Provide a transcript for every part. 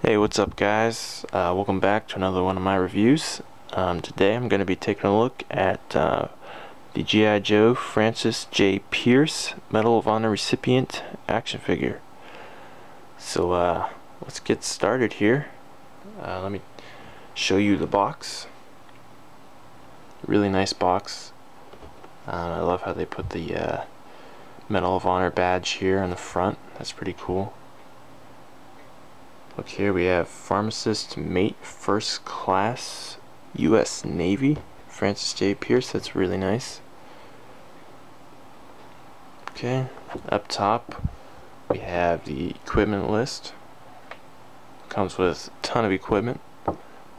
Hey, what's up guys? Uh, welcome back to another one of my reviews. Um, today I'm going to be taking a look at uh, the G.I. Joe Francis J. Pierce Medal of Honor recipient action figure. So uh, let's get started here. Uh, let me show you the box. Really nice box. Uh, I love how they put the uh, Medal of Honor badge here on the front. That's pretty cool. Look here, we have Pharmacist Mate First Class U.S. Navy Francis J. Pierce. That's really nice. Okay, up top we have the equipment list. Comes with a ton of equipment,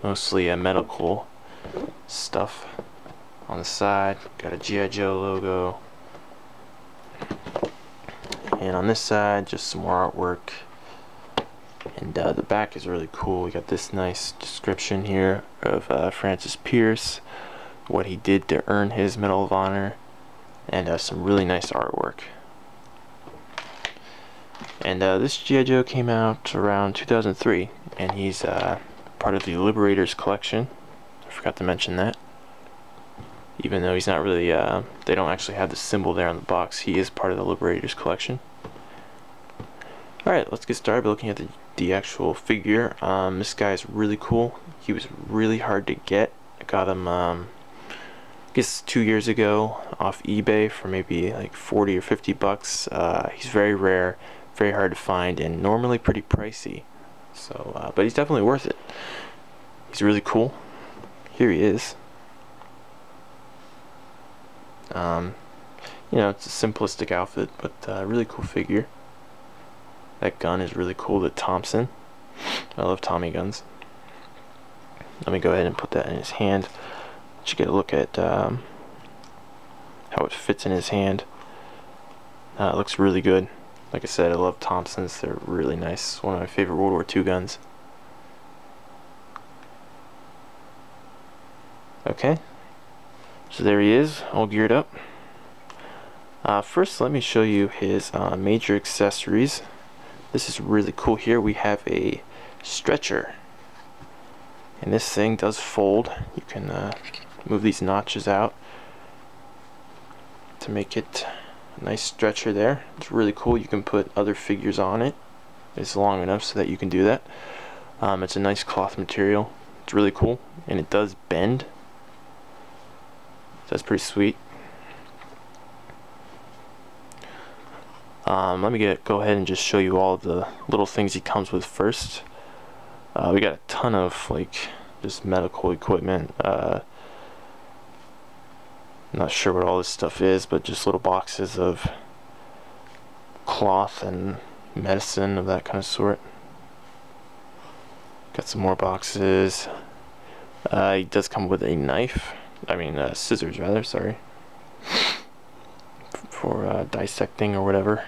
mostly a medical stuff. On the side, got a G.I. Joe logo. And on this side, just some more artwork and uh, the back is really cool. We got this nice description here of uh, Francis Pierce what he did to earn his Medal of Honor and uh, some really nice artwork. And uh, this G.I. Joe came out around 2003 and he's uh, part of the Liberators collection. I forgot to mention that. Even though he's not really uh, they don't actually have the symbol there on the box he is part of the Liberators collection. Alright, let's get started by looking at the the actual figure. Um, this guy is really cool. He was really hard to get. I got him, um, I guess, two years ago off eBay for maybe like 40 or 50 bucks. Uh, he's very rare, very hard to find, and normally pretty pricey. So, uh, but he's definitely worth it. He's really cool. Here he is. Um, you know, it's a simplistic outfit, but uh, really cool figure. That gun is really cool, the Thompson. I love Tommy guns. Let me go ahead and put that in his hand. Let you get a look at um, how it fits in his hand. Uh, it looks really good. Like I said, I love Thompsons. They're really nice. One of my favorite World War II guns. Okay. So there he is, all geared up. Uh, first, let me show you his uh, major accessories this is really cool. Here we have a stretcher. And this thing does fold. You can uh, move these notches out to make it a nice stretcher there. It's really cool. You can put other figures on it. It's long enough so that you can do that. Um, it's a nice cloth material. It's really cool. And it does bend. So that's pretty sweet Um, let me get go ahead and just show you all the little things he comes with first. Uh, we got a ton of like just medical equipment. Uh, not sure what all this stuff is, but just little boxes of cloth and medicine of that kind of sort. Got some more boxes. Uh, he does come with a knife. I mean, uh, scissors rather. Sorry, for uh, dissecting or whatever.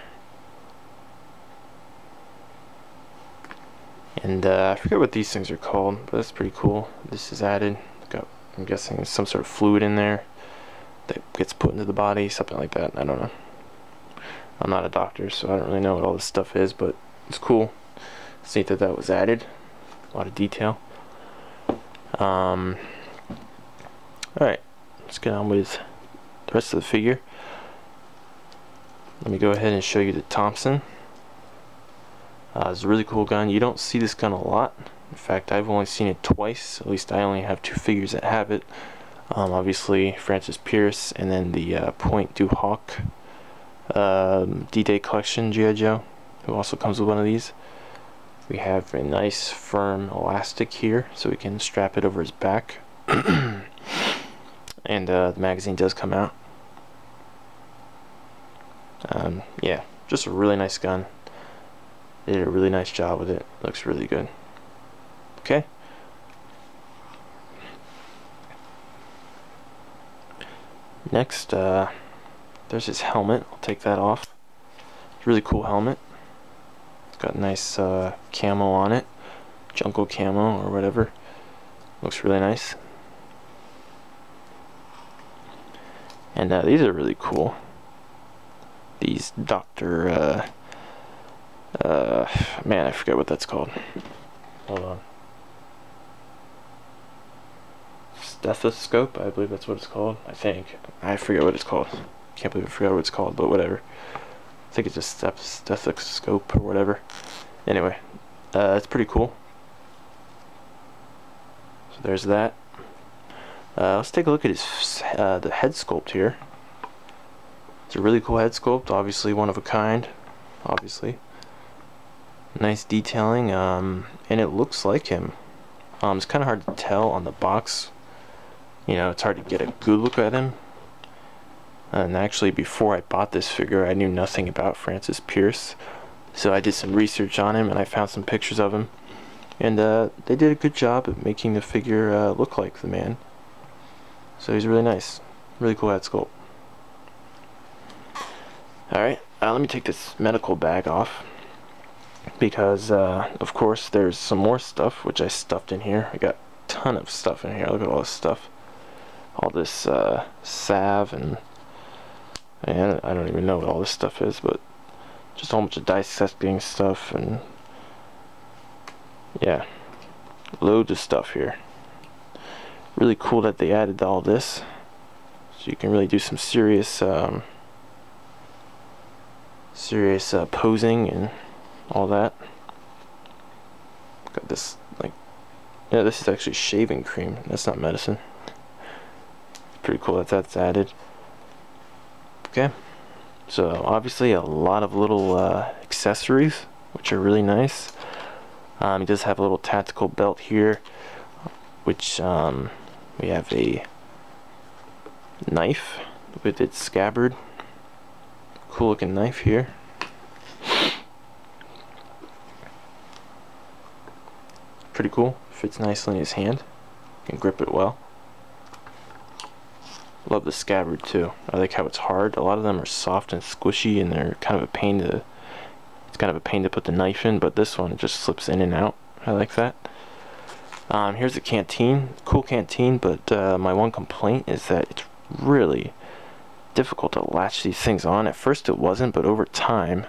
And uh, I forget what these things are called, but that's pretty cool. This is added. Got, I'm guessing some sort of fluid in there that gets put into the body, something like that. I don't know. I'm not a doctor, so I don't really know what all this stuff is, but it's cool. Neat that that was added. A lot of detail. Um, Alright, let's get on with the rest of the figure. Let me go ahead and show you the Thompson. Uh, it's a really cool gun. You don't see this gun a lot. In fact, I've only seen it twice. At least I only have two figures that have it. Um, obviously, Francis Pierce, and then the uh, Pointe du Hoc um, D-Day Collection G.I. Joe, who also comes with one of these. We have a nice firm elastic here, so we can strap it over his back. and uh, the magazine does come out. Um, yeah, just a really nice gun. They did a really nice job with it. Looks really good. Okay. Next, uh, there's his helmet. I'll take that off. Really cool helmet. It's got nice uh, camo on it. Jungle camo or whatever. Looks really nice. And uh, these are really cool. These Dr. Uh, man, I forget what that's called. hold on. Stethoscope, I believe that's what it's called. I think. I forget what it's called. Can't believe I forgot what it's called, but whatever. I think it's a stethoscope or whatever. Anyway, uh, it's pretty cool. So there's that. Uh, let's take a look at his uh, the head sculpt here. It's a really cool head sculpt, obviously one of a kind, obviously. Nice detailing, um, and it looks like him. Um, it's kind of hard to tell on the box. You know, it's hard to get a good look at him. And actually, before I bought this figure, I knew nothing about Francis Pierce. So I did some research on him, and I found some pictures of him. And uh, they did a good job at making the figure uh, look like the man. So he's really nice. Really cool head sculpt. Alright, uh, let me take this medical bag off. Because, uh, of course, there's some more stuff, which I stuffed in here. I got a ton of stuff in here. Look at all this stuff. All this uh, salve and... And I don't even know what all this stuff is, but just a whole bunch of dissecting stuff and yeah loads of stuff here really cool that they added all this so you can really do some serious um, serious uh, posing and all that got this like yeah this is actually shaving cream that's not medicine pretty cool that that's added okay so obviously a lot of little uh, accessories, which are really nice. Um, he does have a little tactical belt here, which um, we have a knife with its scabbard. Cool looking knife here. Pretty cool. Fits nicely in his hand. Can grip it well. Love the scabbard too. I like how it's hard. A lot of them are soft and squishy and they're kind of a pain to it's kind of a pain to put the knife in, but this one just slips in and out. I like that. Um, here's the canteen. Cool canteen, but uh, my one complaint is that it's really difficult to latch these things on. At first it wasn't, but over time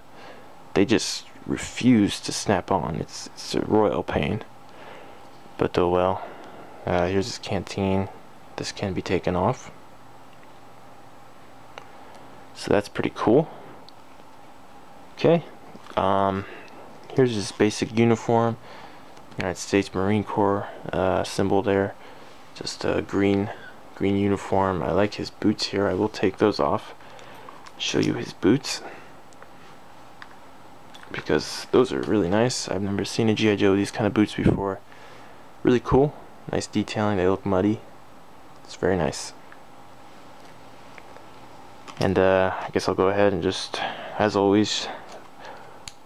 they just refuse to snap on. It's, it's a royal pain. But oh well. Uh, here's his canteen. This can be taken off. So that's pretty cool. Okay. Um, here's his basic uniform. United States Marine Corps uh, symbol there. Just a green green uniform. I like his boots here. I will take those off. Show you his boots. Because those are really nice. I've never seen a G.I. Joe with these kind of boots before. Really cool. Nice detailing. They look muddy. It's very nice. And uh, I guess I'll go ahead and just, as always,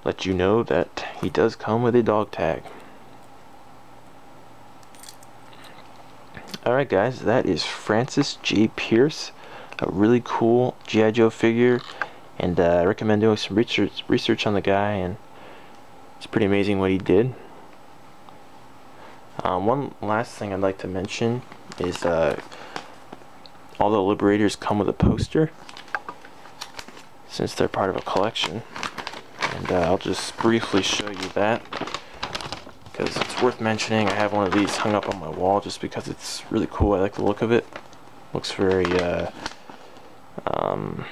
let you know that he does come with a dog tag. Alright guys, that is Francis J. Pierce, a really cool G.I. Joe figure, and uh, I recommend doing some research, research on the guy, and it's pretty amazing what he did. Um, one last thing I'd like to mention is uh, all the Liberators come with a poster since they're part of a collection. And uh, I'll just briefly show you that because it's worth mentioning. I have one of these hung up on my wall just because it's really cool. I like the look of it. Looks very uh, um,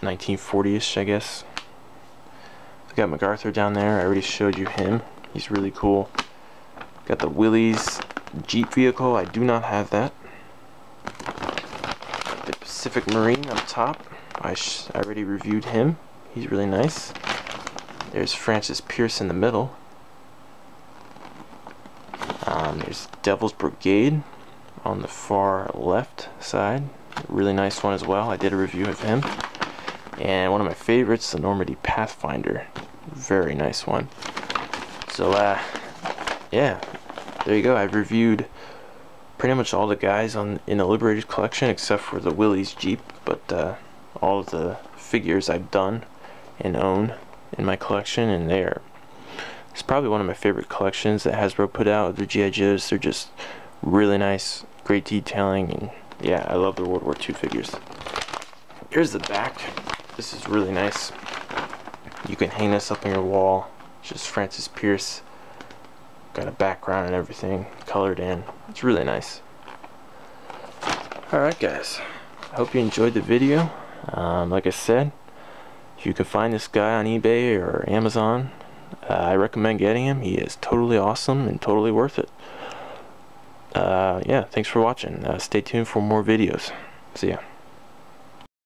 1940ish, I guess. I got MacArthur down there. I already showed you him. He's really cool. Got the Willys Jeep vehicle. I do not have that. The Pacific Marine up top. I, I already reviewed him. He's really nice. There's Francis Pierce in the middle. Um, there's Devil's Brigade on the far left side. Really nice one as well. I did a review of him. And one of my favorites, the Normandy Pathfinder. Very nice one. So, uh, yeah, there you go. I've reviewed pretty much all the guys on in the Liberators collection except for the Willys Jeep, but uh, all of the figures I've done and own in my collection, and they're it's probably one of my favorite collections that Hasbro put out. The GI Joes, they're just really nice, great detailing, and yeah, I love the World War II figures. Here's the back. This is really nice. You can hang this up on your wall. Just Francis Pierce. Got a background and everything colored in. It's really nice. Alright guys, I hope you enjoyed the video. Um, like I said, if you can find this guy on eBay or Amazon, uh, I recommend getting him. He is totally awesome and totally worth it. Uh, yeah, thanks for watching. Uh, stay tuned for more videos. See ya.